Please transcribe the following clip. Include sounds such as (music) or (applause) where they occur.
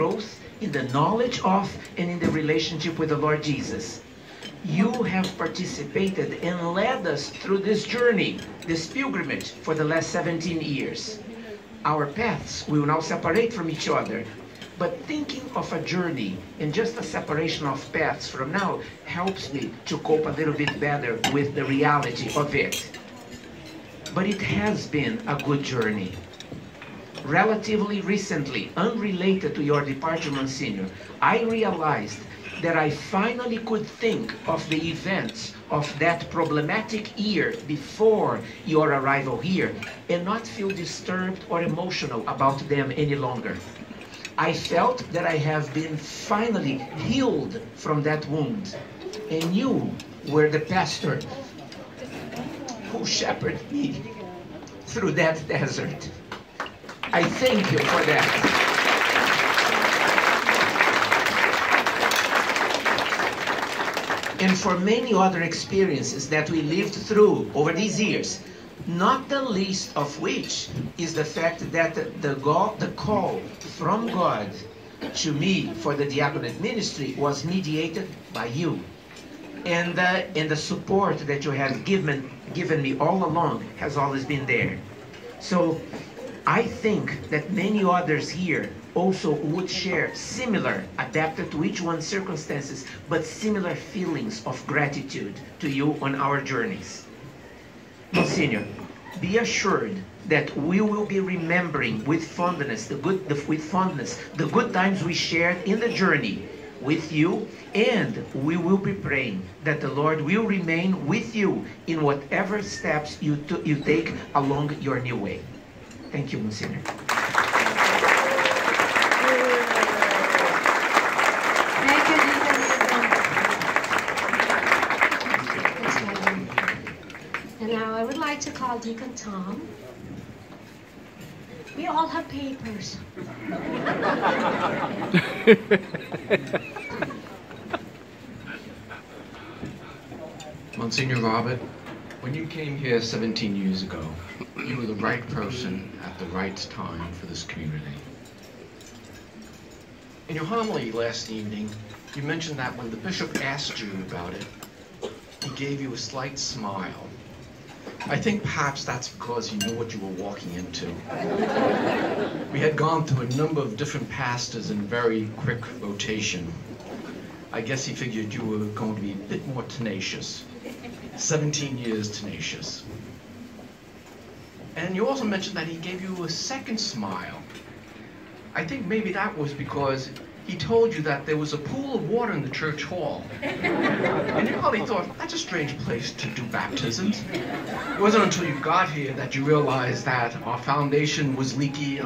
growth in the knowledge of and in the relationship with the Lord Jesus. You have participated and led us through this journey, this pilgrimage for the last 17 years. Our paths will now separate from each other, but thinking of a journey and just a separation of paths from now helps me to cope a little bit better with the reality of it. But it has been a good journey relatively recently, unrelated to your departure, Monsignor, I realized that I finally could think of the events of that problematic year before your arrival here and not feel disturbed or emotional about them any longer. I felt that I have been finally healed from that wound. And you were the pastor who shepherded me through that desert. I thank you for that. And for many other experiences that we lived through over these years, not the least of which is the fact that the, the call from God to me for the diaconate ministry was mediated by you. And, uh, and the support that you have given, given me all along has always been there. So I think that many others here also would share similar, adapted to each one's circumstances, but similar feelings of gratitude to you on our journeys. Monsignor, be assured that we will be remembering with fondness the good the, with fondness the good times we shared in the journey with you and we will be praying that the Lord will remain with you in whatever steps you, you take along your new way. Thank you, Monsignor. Thank you, Deacon And now I would like to call Deacon Tom. We all have papers. (laughs) Monsignor Robert, when you came here 17 years ago, you were the right person at the right time for this community. In your homily last evening, you mentioned that when the bishop asked you about it, he gave you a slight smile. I think perhaps that's because he knew what you were walking into. We had gone through a number of different pastors in very quick rotation. I guess he figured you were going to be a bit more tenacious. 17 years tenacious. And you also mentioned that he gave you a second smile. I think maybe that was because he told you that there was a pool of water in the church hall. And you probably thought, that's a strange place to do baptisms. It wasn't until you got here that you realized that our foundation was leaky,